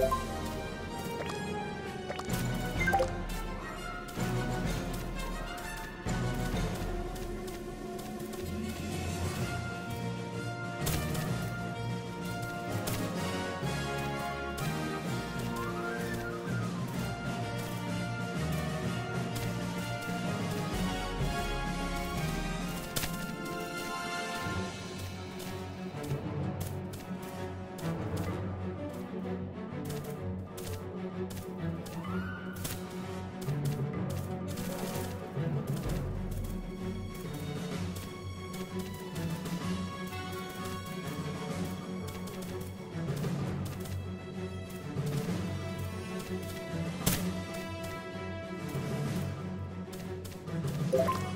you you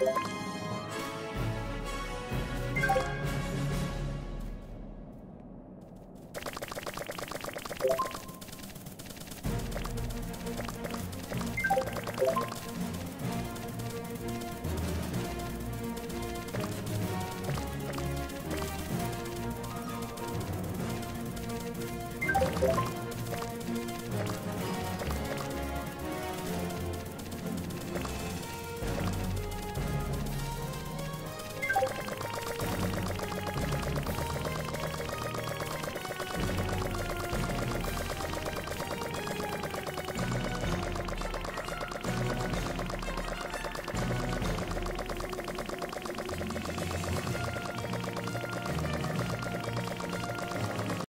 you